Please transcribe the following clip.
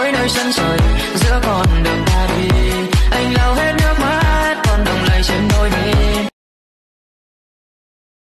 mỗi nơi chân trời giữa con